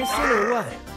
dancing or what?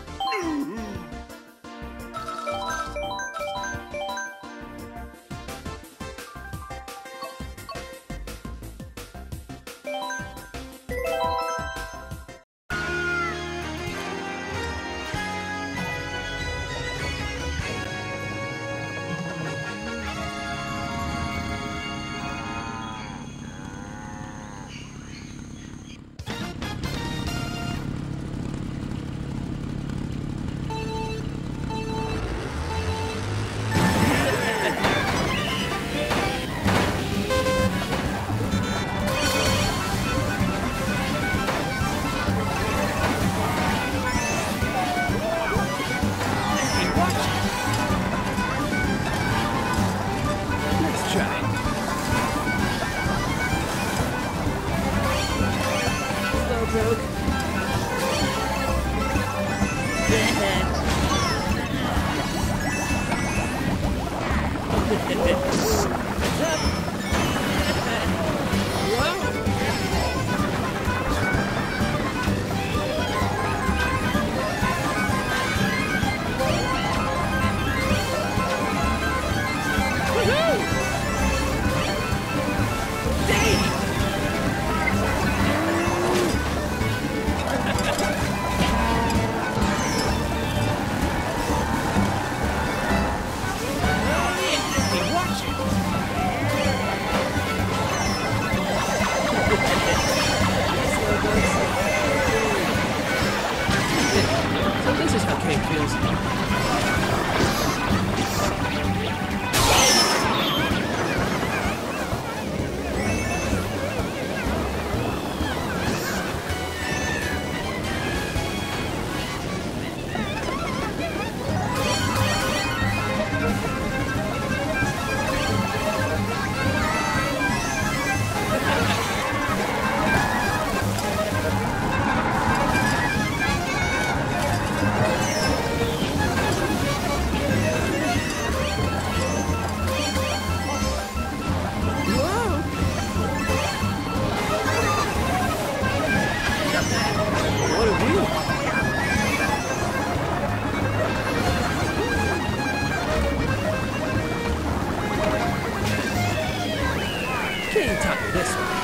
This one.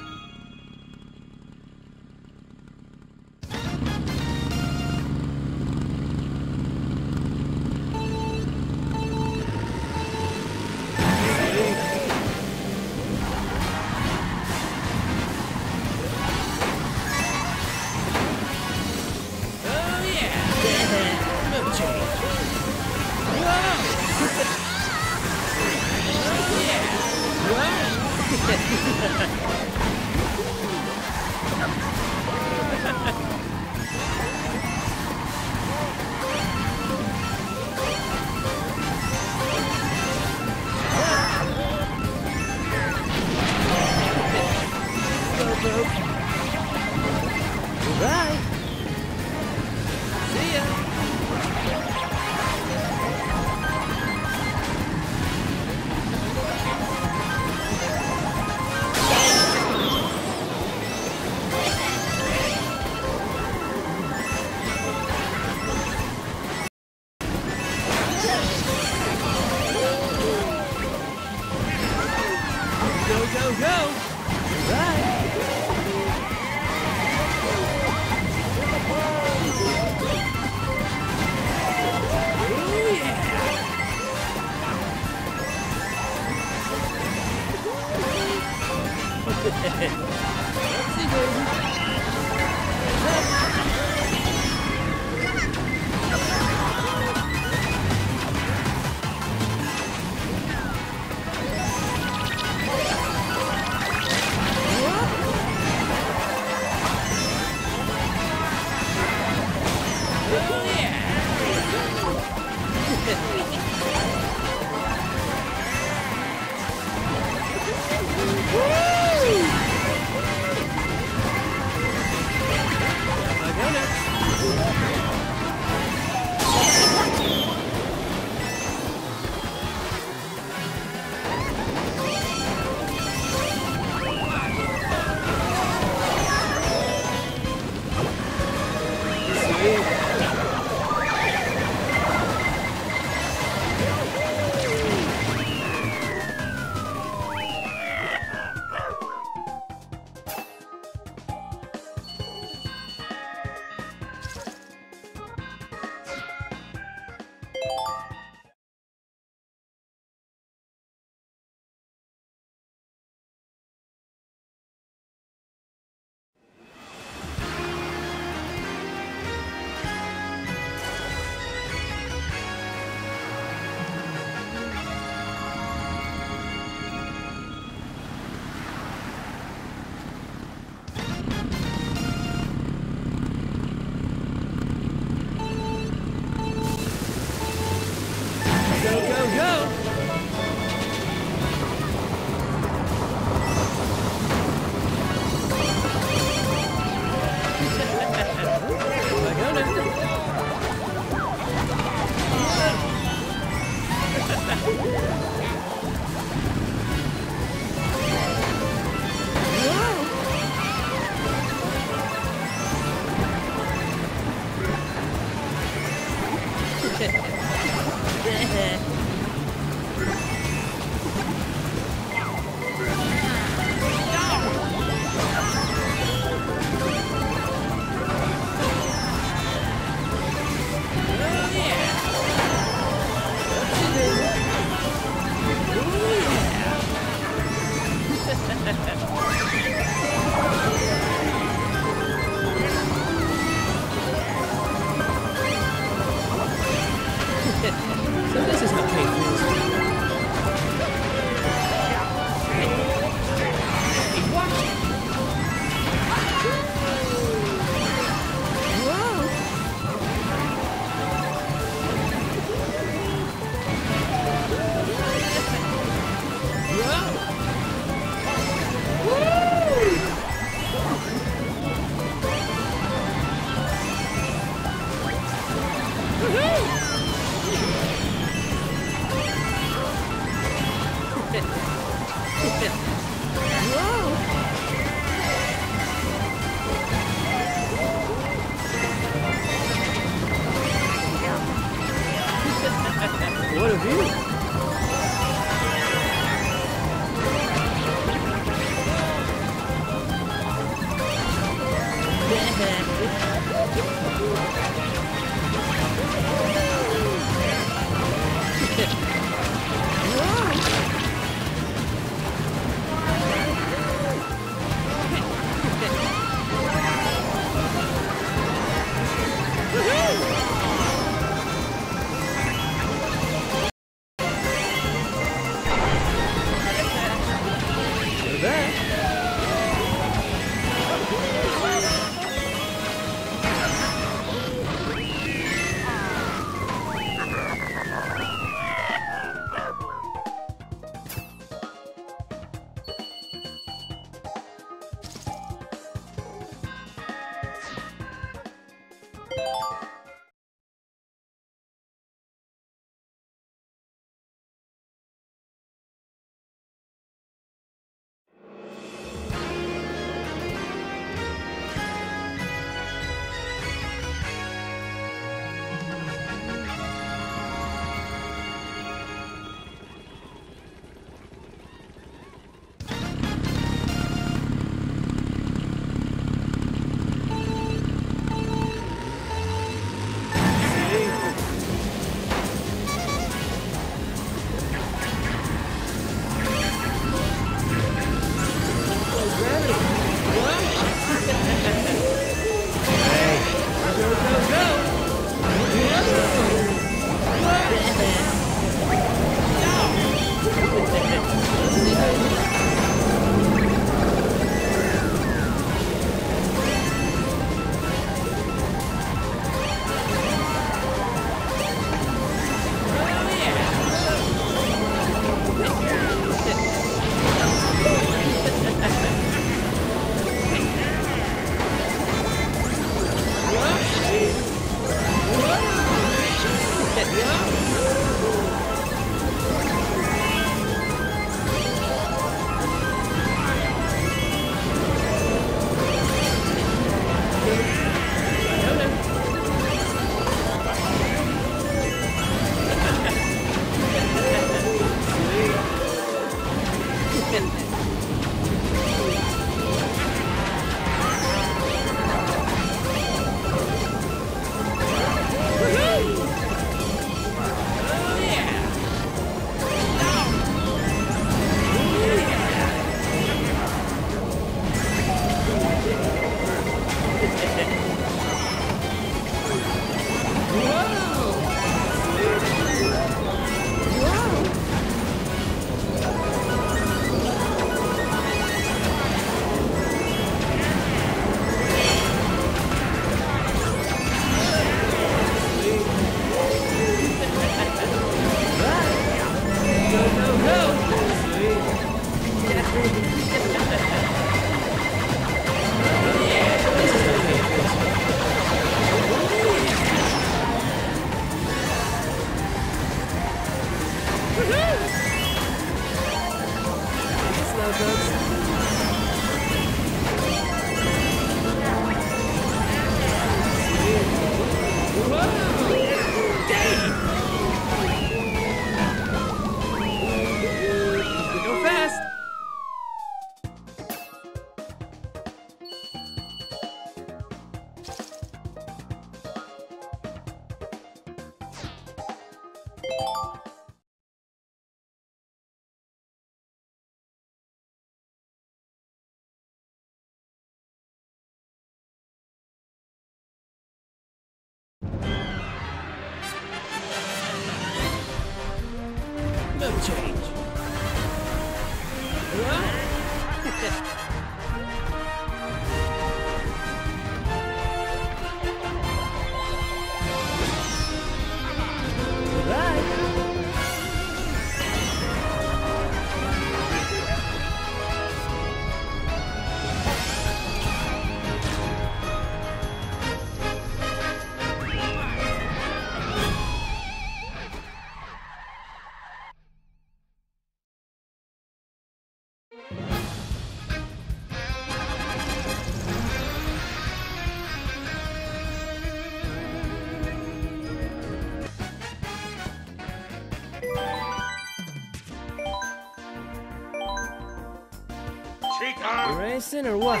Racing or what?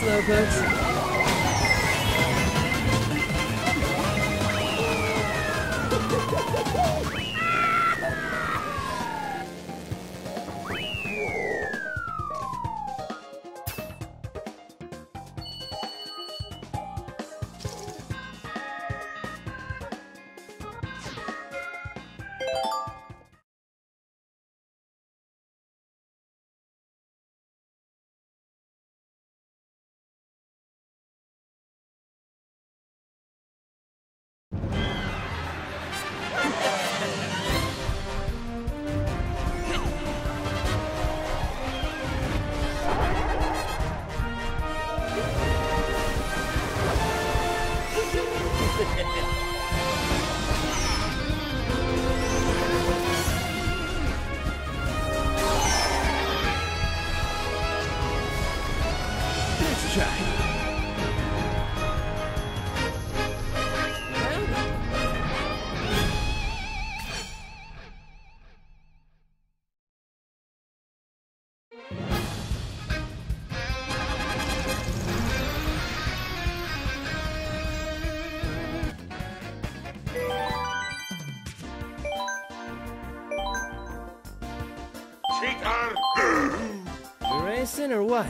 Take folks. Cheater! You racing or what?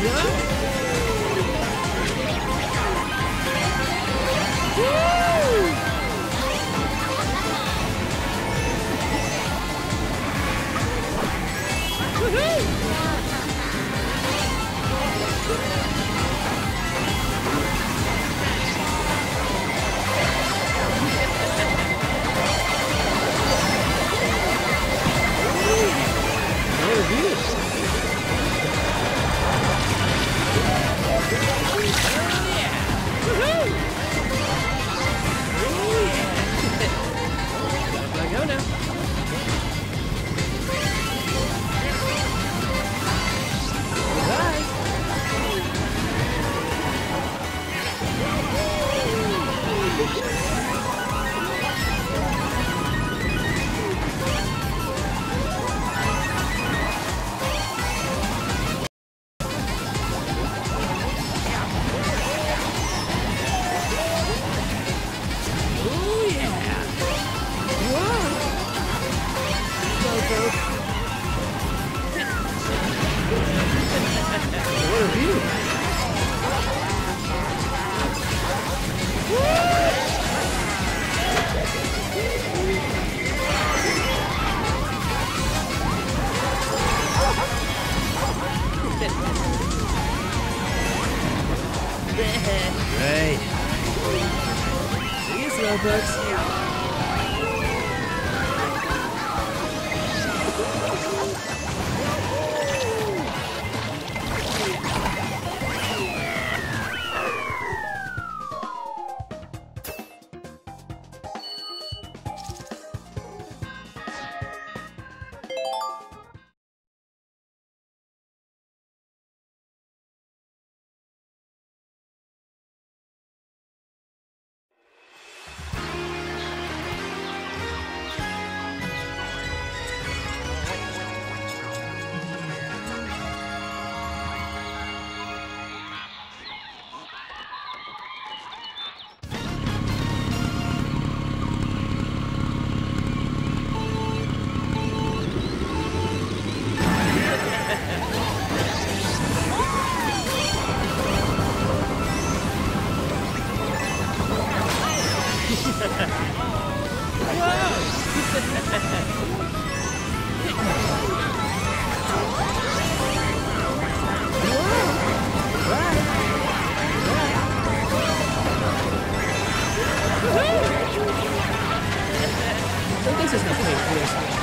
Yeah. This is how cake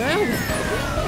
Né?